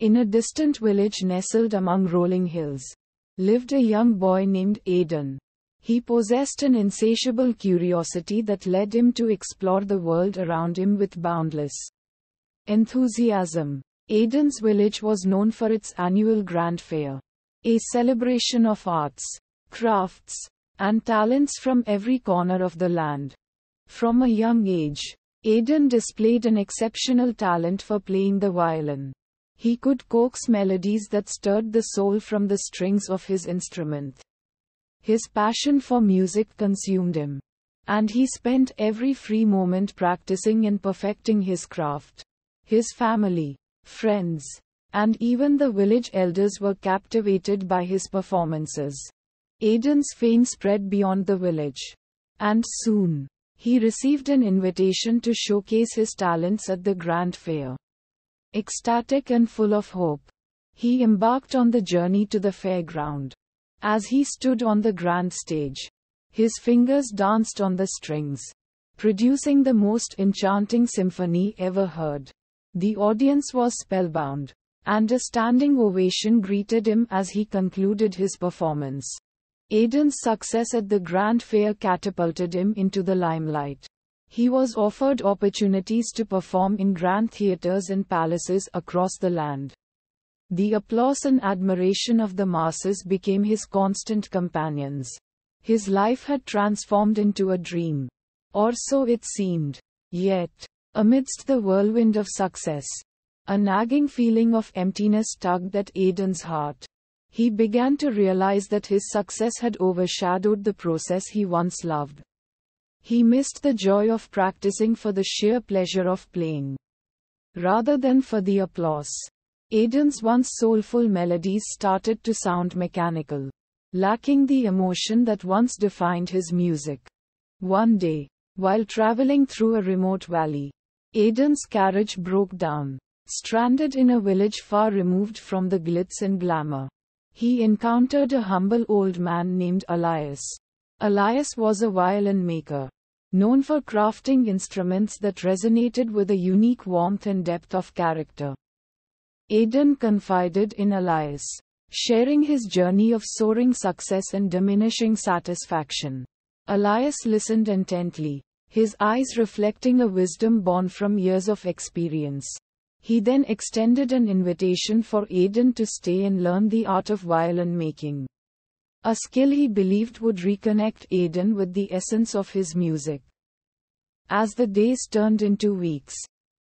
In a distant village nestled among rolling hills, lived a young boy named Aidan. He possessed an insatiable curiosity that led him to explore the world around him with boundless enthusiasm. Aidan's village was known for its annual Grand Fair, a celebration of arts, crafts, and talents from every corner of the land. From a young age, Aidan displayed an exceptional talent for playing the violin. He could coax melodies that stirred the soul from the strings of his instrument. His passion for music consumed him. And he spent every free moment practicing and perfecting his craft. His family, friends, and even the village elders were captivated by his performances. Aidan's fame spread beyond the village. And soon, he received an invitation to showcase his talents at the Grand Fair. Ecstatic and full of hope, he embarked on the journey to the fairground. As he stood on the grand stage, his fingers danced on the strings, producing the most enchanting symphony ever heard. The audience was spellbound, and a standing ovation greeted him as he concluded his performance. Aidan's success at the Grand Fair catapulted him into the limelight. He was offered opportunities to perform in grand theaters and palaces across the land. The applause and admiration of the masses became his constant companions. His life had transformed into a dream. Or so it seemed. Yet, amidst the whirlwind of success, a nagging feeling of emptiness tugged at Aidan's heart. He began to realize that his success had overshadowed the process he once loved. He missed the joy of practicing for the sheer pleasure of playing. Rather than for the applause. Aidan's once soulful melodies started to sound mechanical, lacking the emotion that once defined his music. One day, while traveling through a remote valley, Aidan's carriage broke down. Stranded in a village far removed from the glitz and glamour, he encountered a humble old man named Elias. Elias was a violin maker, known for crafting instruments that resonated with a unique warmth and depth of character. Aidan confided in Elias, sharing his journey of soaring success and diminishing satisfaction. Elias listened intently, his eyes reflecting a wisdom born from years of experience. He then extended an invitation for Aidan to stay and learn the art of violin making. A skill he believed would reconnect Aidan with the essence of his music. As the days turned into weeks,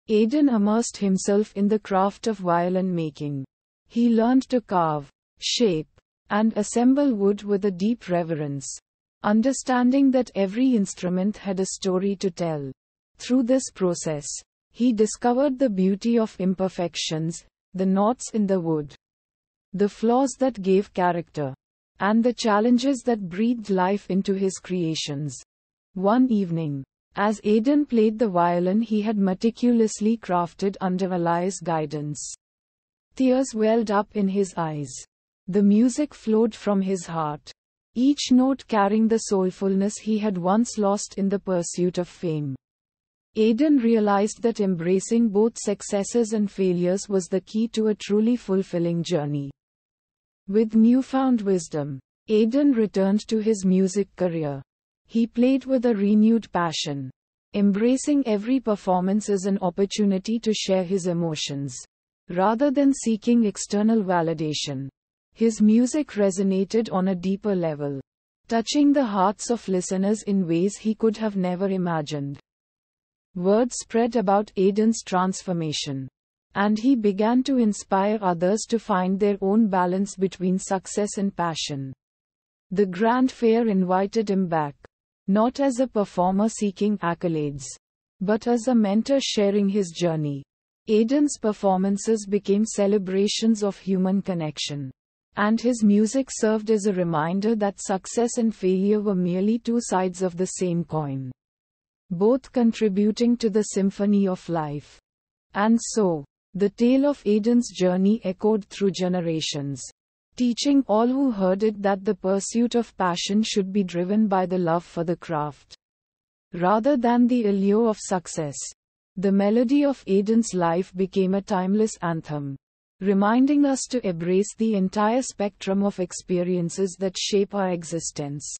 Aidan immersed himself in the craft of violin making. He learned to carve, shape, and assemble wood with a deep reverence, understanding that every instrument had a story to tell. Through this process, he discovered the beauty of imperfections, the knots in the wood, the flaws that gave character and the challenges that breathed life into his creations. One evening, as Aidan played the violin he had meticulously crafted under Elias' guidance, tears welled up in his eyes. The music flowed from his heart, each note carrying the soulfulness he had once lost in the pursuit of fame. Aidan realized that embracing both successes and failures was the key to a truly fulfilling journey. With newfound wisdom, Aidan returned to his music career. He played with a renewed passion, embracing every performance as an opportunity to share his emotions. Rather than seeking external validation, his music resonated on a deeper level, touching the hearts of listeners in ways he could have never imagined. Word spread about Aidan's transformation and he began to inspire others to find their own balance between success and passion. The Grand Fair invited him back, not as a performer seeking accolades, but as a mentor sharing his journey. Aidan's performances became celebrations of human connection. And his music served as a reminder that success and failure were merely two sides of the same coin, both contributing to the symphony of life. And so, the tale of Aidan's journey echoed through generations, teaching all who heard it that the pursuit of passion should be driven by the love for the craft, rather than the allure of success. The melody of Aidan's life became a timeless anthem, reminding us to embrace the entire spectrum of experiences that shape our existence.